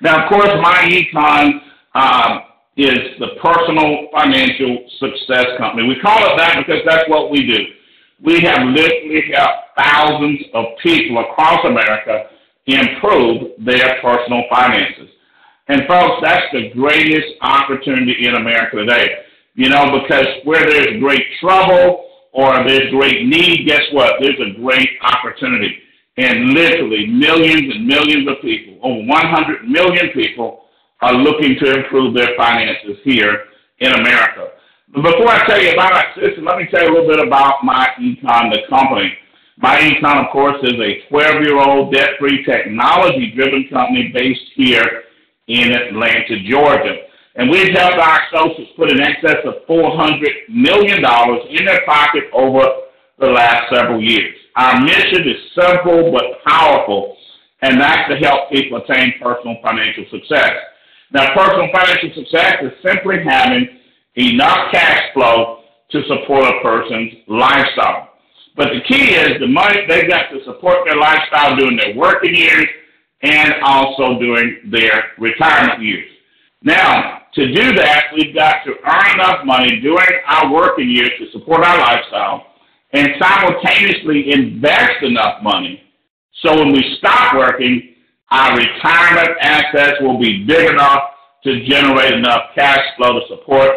Now, of course, my econ um, is the personal financial success company. We call it that because that's what we do. We have literally helped thousands of people across America improve their personal finances. And folks, that's the greatest opportunity in America today. You know, because where there's great trouble or there's great need, guess what? There's a great opportunity. And literally millions and millions of people, over 100 million people, are looking to improve their finances here in America. But before I tell you about our system, let me tell you a little bit about my econ, the company. My econ, of course, is a 12-year-old debt-free technology-driven company based here in Atlanta, Georgia. And we've helped our associates put in excess of $400 million in their pocket over the last several years. Our mission is simple but powerful, and that's to help people attain personal financial success. Now, personal financial success is simply having enough cash flow to support a person's lifestyle. But the key is the money they've got to support their lifestyle during their working years and also during their retirement years. Now, to do that, we've got to earn enough money during our working years to support our lifestyle and simultaneously invest enough money so when we stop working, our retirement assets will be big enough to generate enough cash flow to support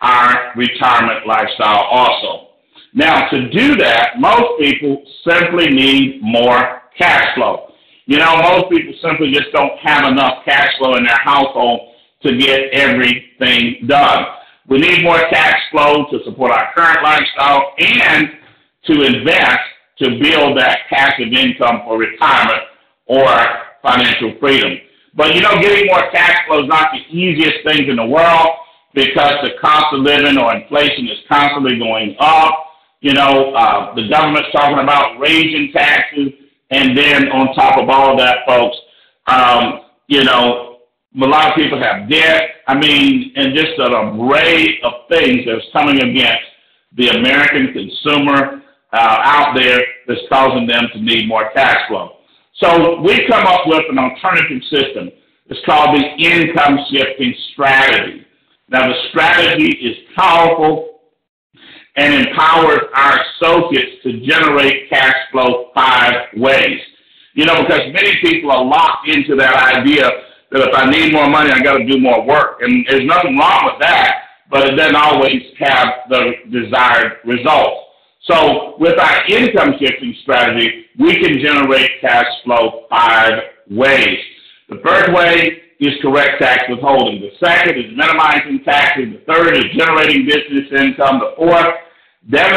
our retirement lifestyle also. Now, to do that, most people simply need more cash flow. You know, most people simply just don't have enough cash flow in their household to get everything done. We need more cash flow to support our current lifestyle and to invest to build that passive income for retirement or financial freedom. But you know, getting more cash flow is not the easiest thing in the world because the cost of living or inflation is constantly going up. You know, uh, the government's talking about raising taxes, and then on top of all that, folks, um, you know, a lot of people have debt. I mean, and just an array of things that's coming against the American consumer uh, out there that's causing them to need more cash flow. So we come up with an alternative system. It's called the income shifting strategy. Now, the strategy is powerful and empowers our associates to generate cash flow five ways. You know, because many people are locked into that idea that if I need more money, I got to do more work. And there's nothing wrong with that, but it doesn't always have the desired results. So with our income shifting strategy, we can generate cash flow five ways. The first way is correct tax withholding. The second is minimizing taxes. The third is generating business income. The fourth, debt.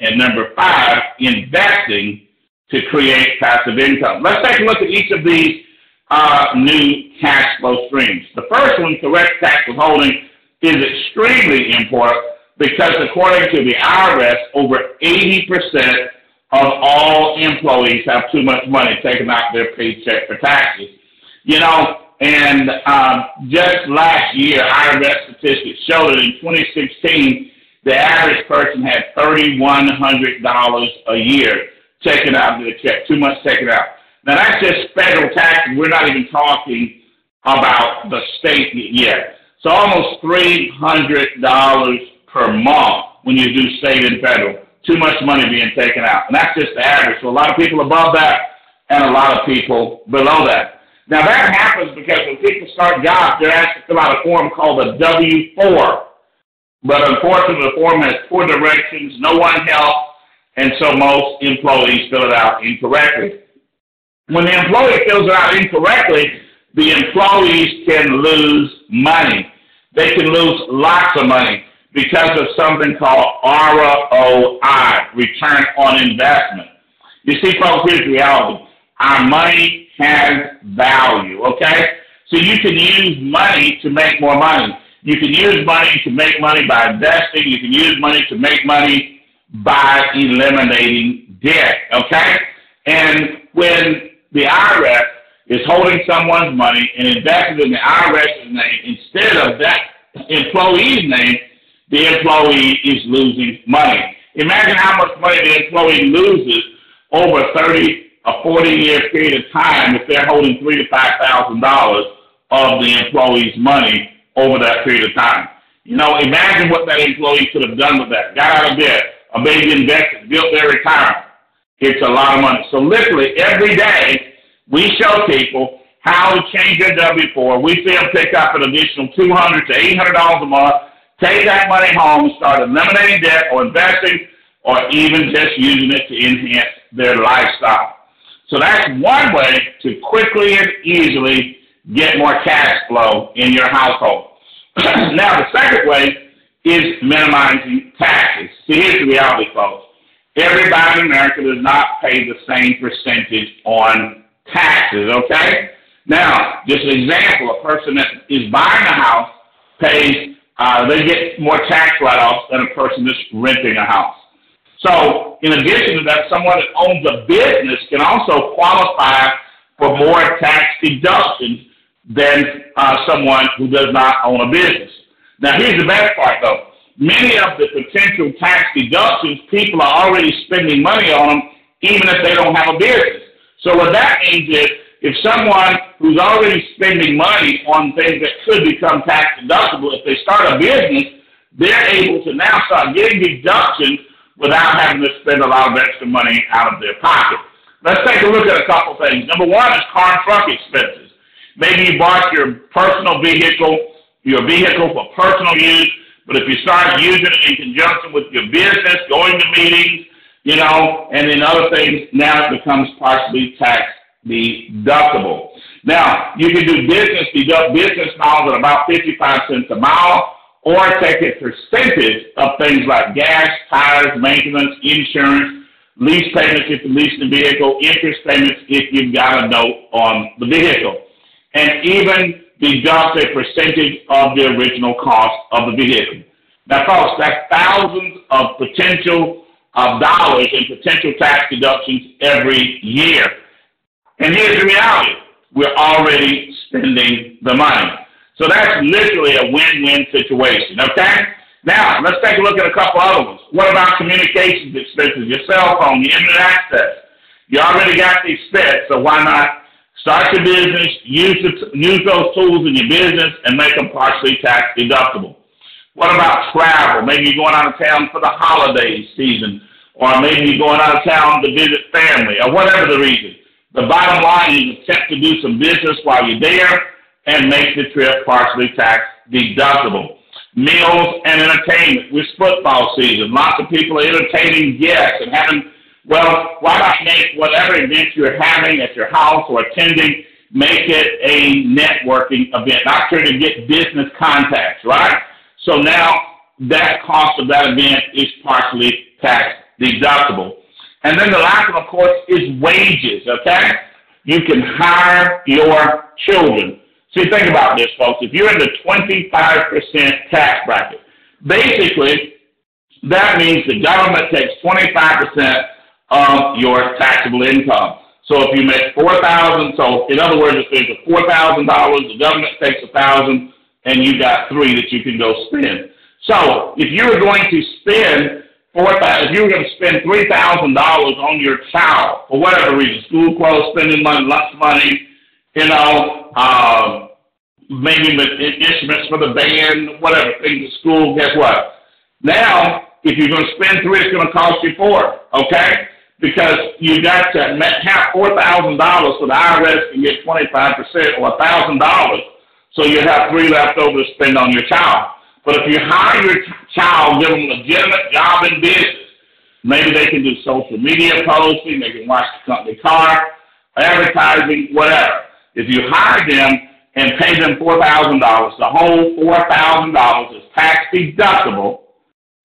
And number five, investing to create passive income. Let's take a look at each of these uh, new cash flow streams. The first one, correct tax withholding, is extremely important because according to the IRS, over 80% of all employees have too much money taken out of their paycheck for taxes. You know, and um, just last year, IRS statistics show that in 2016, the average person had $3,100 a year taken out of their check, too much taken out. Now, that's just federal taxes. We're not even talking about the state yet. So almost $300 per month when you do state and federal. Too much money being taken out. And that's just the average. So a lot of people above that and a lot of people below that. Now that happens because when people start jobs, they're asked to fill out a form called a W-4. But unfortunately, the form has poor directions, no one helps, and so most employees fill it out incorrectly. When the employee fills it out incorrectly, the employees can lose money. They can lose lots of money because of something called ROI, return on investment. You see, folks, here's reality. Our money has value, okay? So you can use money to make more money. You can use money to make money by investing. You can use money to make money by eliminating debt, okay? And when the IRS is holding someone's money and invested in the IRS's name instead of that employee's name, the employee is losing money. Imagine how much money the employee loses over 30 or 40 year period of time if they're holding three to five thousand dollars of the employee's money over that period of time. You know, imagine what that employee could have done with that. Got out of debt, a baby invested, built their retirement. It's a lot of money. So literally every day we show people how to change their W-4. We see them pick up an additional 200 to $800 a month, take that money home, start eliminating debt or investing or even just using it to enhance their lifestyle. So that's one way to quickly and easily get more cash flow in your household. now, the second way is minimizing taxes. See, here's the reality, folks. Everybody in America does not pay the same percentage on taxes, okay? Now, just an example, a person that is buying a house pays, uh, they get more tax write-offs than a person that's renting a house. So, in addition to that, someone that owns a business can also qualify for more tax deductions than uh, someone who does not own a business. Now, here's the best part, though. Many of the potential tax deductions, people are already spending money on them, even if they don't have a business. So, what that means is, if someone who's already spending money on things that could become tax deductible, if they start a business, they're able to now start getting deductions without having to spend a lot of extra money out of their pocket. Let's take a look at a couple things. Number one is car and truck expenses. Maybe you bought your personal vehicle, your vehicle for personal use, but if you start using it in conjunction with your business, going to meetings, you know, and then other things, now it becomes partially tax deductible. Now, you can do business deduct business miles at about 55 cents a mile, or take a percentage of things like gas, tires, maintenance, insurance, lease payments if you lease the vehicle, interest payments if you've got a note on the vehicle and even deduct a percentage of the original cost of the vehicle. Now, folks, that's thousands of potential of dollars in potential tax deductions every year. And here's the reality. We're already spending the money. So that's literally a win-win situation, okay? Now, let's take a look at a couple other ones. What about communications expenses, your cell phone, your internet access? You already got the expense, so why not Start your business, use, the, use those tools in your business, and make them partially tax deductible. What about travel? Maybe you're going out of town for the holiday season, or maybe you're going out of town to visit family, or whatever the reason. The bottom line is attempt to do some business while you're there and make the trip partially tax deductible. Meals and entertainment. With football season, lots of people are entertaining guests and having well, why not make whatever event you're having at your house or attending, make it a networking event, not trying to get business contacts, right? So now that cost of that event is partially tax deductible. And then the last one, of course, is wages, okay? You can hire your children. See, think about this, folks. If you're in the 25% tax bracket, basically, that means the government takes 25% of your taxable income. So if you make four thousand, so in other words, if there's a four thousand dollars, the government takes a thousand, and you got three that you can go spend. So if you were going to spend four thousand, if you were going to spend three thousand dollars on your child for whatever reason, school clothes, spending money, lunch money, you know, um, maybe instruments for the band, whatever things at school. Guess what? Now, if you're going to spend three, it's going to cost you four. Okay because you got to have four thousand dollars so the IRS can get twenty five percent or a thousand dollars, so you have three left over to spend on your child. But if you hire your child, give them a legitimate job in business, maybe they can do social media posting, they can watch the company car, advertising, whatever. If you hire them and pay them four thousand dollars, the whole four thousand dollars is tax deductible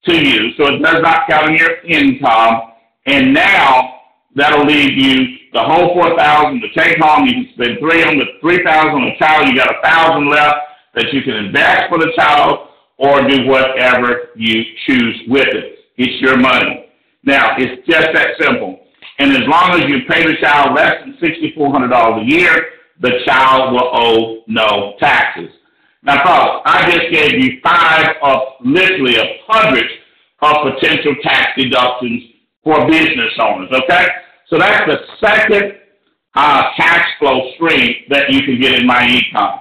to you, so it does not count in your income and now that'll leave you the whole four thousand to take home. You can spend three on the three thousand on the child. You got a thousand left that you can invest for the child or do whatever you choose with it. It's your money. Now it's just that simple. And as long as you pay the child less than sixty four hundred dollars a year, the child will owe no taxes. Now, folks, I just gave you five of literally a hundred of potential tax deductions for business owners, okay? So that's the second uh, cash flow stream that you can get in MyEcon.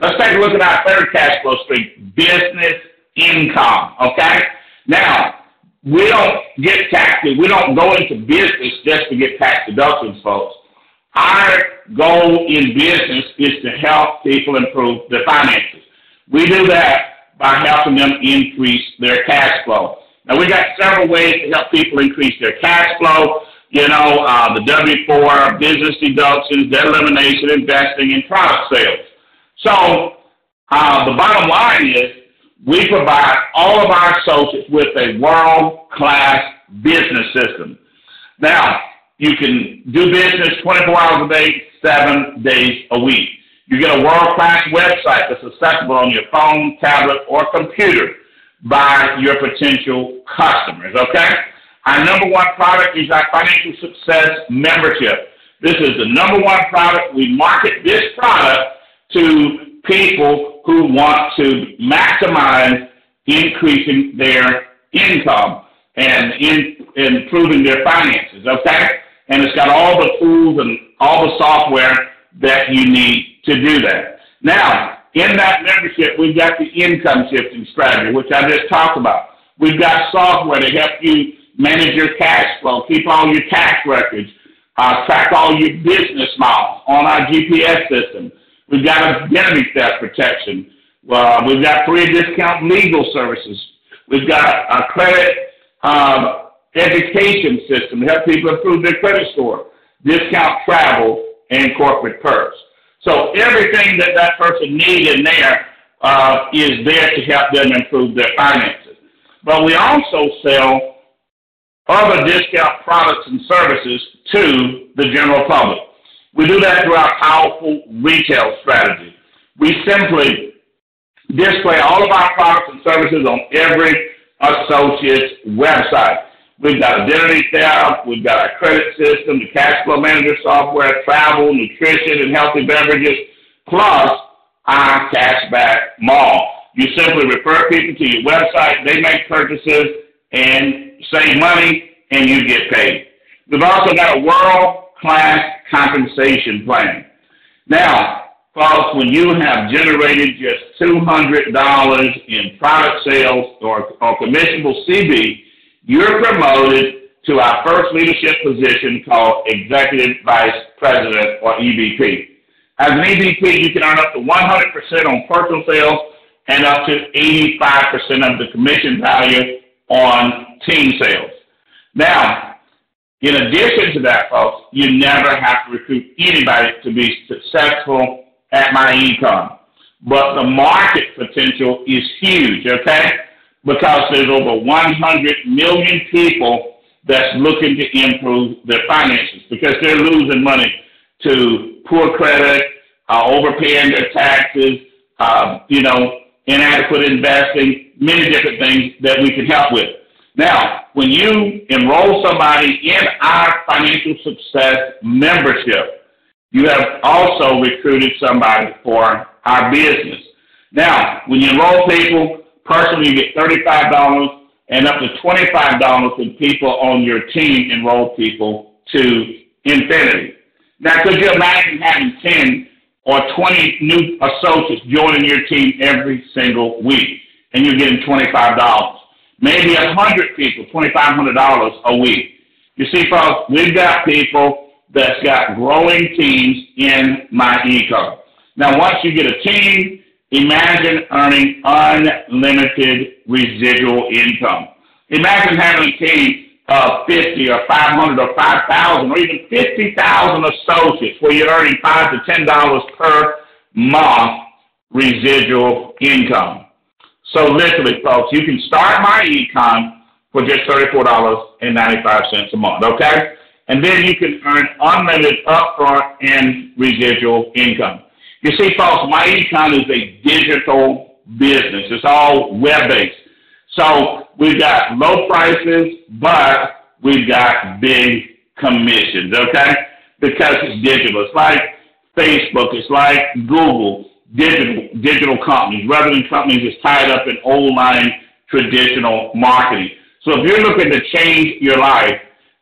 Let's take a look at our third cash flow stream, business income. Okay? Now, we don't get taxed. We don't go into business just to get tax deductions, folks. Our goal in business is to help people improve their finances. We do that by helping them increase their cash flow. Now, we've got several ways to help people increase their cash flow. You know, uh, the W-4, business deductions, debt elimination, investing, and product sales. So, uh, the bottom line is we provide all of our associates with a world-class business system. Now, you can do business 24 hours a day, seven days a week. You get a world-class website that's accessible on your phone, tablet, or computer by your potential customers, okay? Our number one product is our Financial Success Membership. This is the number one product. We market this product to people who want to maximize increasing their income and in, improving their finances, okay? And it's got all the tools and all the software that you need to do that. Now, in that membership, we've got the income shifting strategy, which I just talked about. We've got software to help you manage your cash flow, keep all your tax records, uh, track all your business miles on our GPS system. We've got identity theft protection. Uh, we've got free discount legal services. We've got a credit um, education system to help people improve their credit score, discount travel, and corporate perks. So everything that that person needs in there uh, is there to help them improve their finances. But we also sell other discount products and services to the general public. We do that through our powerful retail strategy. We simply display all of our products and services on every associate's website. We've got identity theft, we've got our credit system, the cash flow manager software, travel, nutrition, and healthy beverages, plus our cashback mall. You simply refer people to your website, they make purchases and save money, and you get paid. We've also got a world-class compensation plan. Now, folks, when you have generated just $200 in product sales or, or commissionable CV, you're promoted to our first leadership position called Executive Vice President or EVP. As an EVP, you can earn up to 100% on personal sales and up to 85% of the commission value on team sales. Now, in addition to that, folks, you never have to recruit anybody to be successful at MyEcon. But the market potential is huge, okay? because there's over 100 million people that's looking to improve their finances because they're losing money to poor credit, uh, overpaying their taxes, uh, you know, inadequate investing, many different things that we can help with. Now, when you enroll somebody in our financial success membership, you have also recruited somebody for our business. Now, when you enroll people, Personally, you get $35 and up to $25 when people on your team enroll people to infinity. Now, could you imagine having 10 or 20 new associates joining your team every single week and you're getting $25? Maybe a 100 people, $2,500 a week. You see, folks, we've got people that's got growing teams in MyEcon. Now, once you get a team, Imagine earning unlimited residual income. Imagine having a team of 50 or 500 or 5,000 or even 50,000 associates where you're earning 5 to $10 per month residual income. So literally, folks, you can start my econ for just $34.95 a month, okay? And then you can earn unlimited upfront and residual income. You see, folks, my econ is a digital business. It's all web-based. So we've got low prices, but we've got big commissions, okay? Because it's digital. It's like Facebook. It's like Google. Digital, digital companies, rather than companies that's tied up in old line traditional marketing. So if you're looking to change your life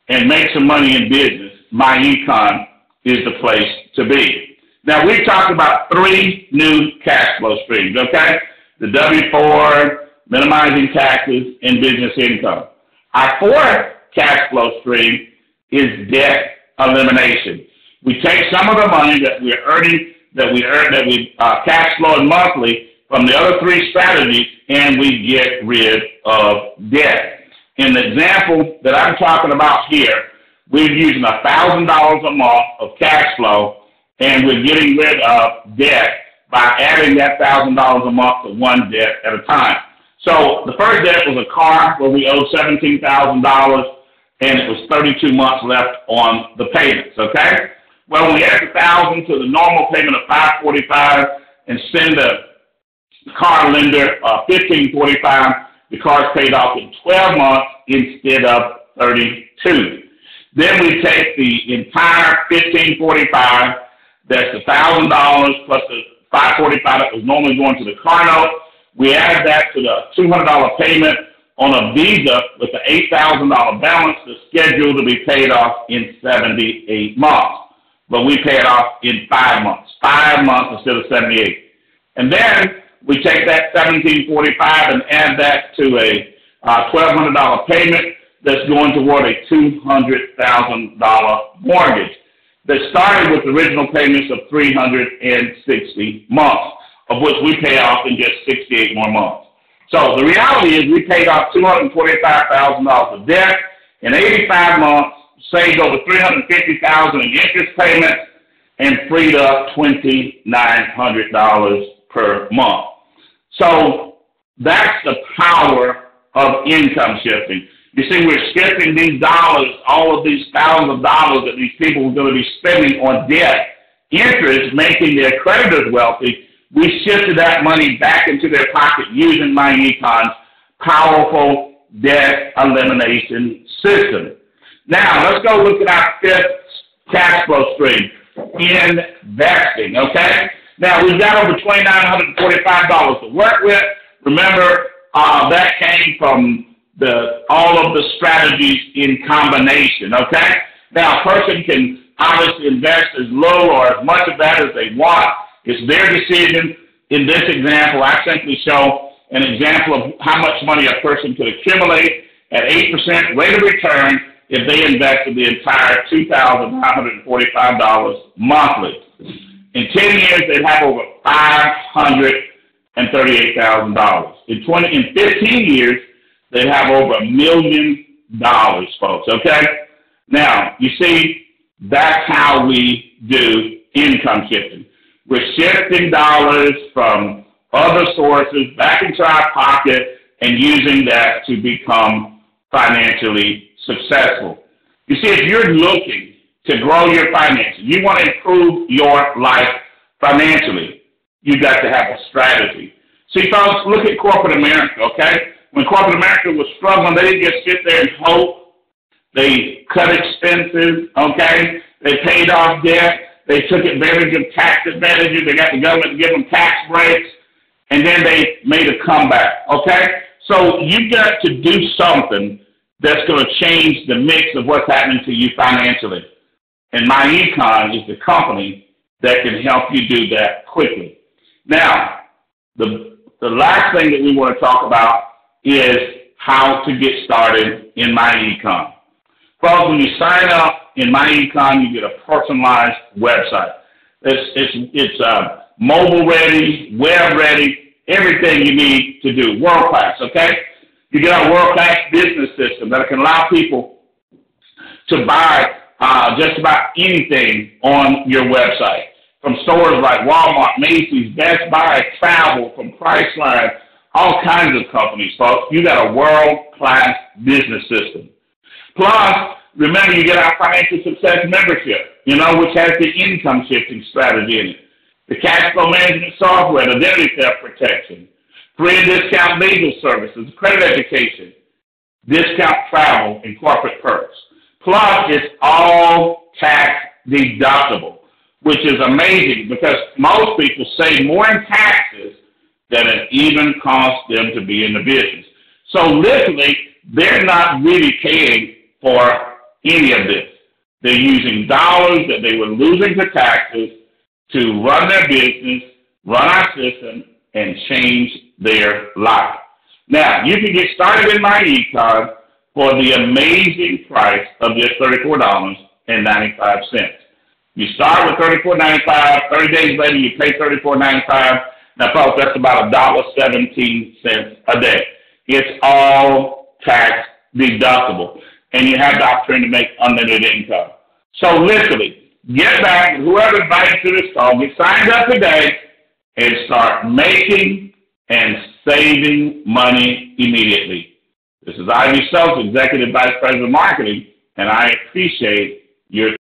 and make some money in business, my econ is the place to be. Now, we've talked about three new cash flow streams, okay? The W-4, minimizing taxes, and business income. Our fourth cash flow stream is debt elimination. We take some of the money that we're earning, that we earn, that we uh, cash flow monthly from the other three strategies, and we get rid of debt. In the example that I'm talking about here, we're using $1,000 a month of cash flow, and we're getting rid of debt by adding that $1,000 a month to one debt at a time. So the first debt was a car where we owed $17,000, and it was 32 months left on the payments, okay? Well, we add the 1000 to the normal payment of 545 and send the car lender uh, 1545 the car's paid off in 12 months instead of 32. Then we take the entire 1545, that's the thousand dollars plus the 545 that was normally going to the car note. We add that to the $200 payment on a Visa with the $8,000 balance that's scheduled to be paid off in 78 months. But we pay it off in five months, five months instead of 78. And then we take that 1745 and add that to a uh, $1,200 payment that's going toward a $200,000 mortgage that started with original payments of 360 months, of which we pay off in just 68 more months. So the reality is we paid off $245,000 of debt in 85 months, saved over 350,000 in interest payments, and freed up $2,900 per month. So that's the power of income shifting. You see, we're shifting these dollars, all of these thousands of dollars that these people are going to be spending on debt, interest, making their creditors wealthy. We shifted that money back into their pocket using MyEcon's powerful debt elimination system. Now, let's go look at our fifth cash flow stream, investing, okay? Now, we've got over $2,945 to work with. Remember, uh, that came from the all of the strategies in combination, okay? Now, a person can obviously invest as low or as much of that as they want. It's their decision. In this example, I simply show an example of how much money a person could accumulate at 8% rate of return if they invested the entire $2,945 monthly. In 10 years, they'd have over $538,000. In 20, in 15 years, they'd have over a million dollars, folks, okay? Now, you see, that's how we do income shifting. We're shifting dollars from other sources back into our pocket and using that to become financially successful. You see, if you're looking to grow your finances. You want to improve your life financially. You got to have a strategy. See, folks, look at corporate America, okay? When corporate America was struggling, they didn't just sit there and hope. They cut expenses, okay? They paid off debt. They took advantage of tax advantages. They got the government to give them tax breaks. And then they made a comeback, okay? So you got to do something that's going to change the mix of what's happening to you financially. And my econ is the company that can help you do that quickly. Now, the, the last thing that we want to talk about is how to get started in my econ. Folks, when you sign up in my econ, you get a personalized website. It's, it's, it's uh, mobile ready, web ready, everything you need to do. World class, okay? You get a world class business system that can allow people to buy uh, just about anything on your website. From stores like Walmart, Macy's, Best Buy, Travel, from Priceline, all kinds of companies, folks. You got a world-class business system. Plus, remember you get our financial success membership, you know, which has the income shifting strategy in it. The cash flow management software, the identity theft protection, free and discount legal services, credit education, discount travel, and corporate perks. Plus, it's all tax deductible, which is amazing because most people save more in taxes than it even costs them to be in the business. So literally, they're not really paying for any of this. They're using dollars that they were losing to taxes to run their business, run our system, and change their life. Now, you can get started in MyEcon for the amazing price of just $34.95. You start with $34.95, 30 days later you pay $34.95. Now, folks, that's about $1.17 a day. It's all tax deductible, and you have the opportunity to make unlimited income. So, literally, get back, whoever invited you to this call, get signed up today and start making and saving money immediately. This is Ivy Stokes, Executive Vice President of Marketing, and I appreciate your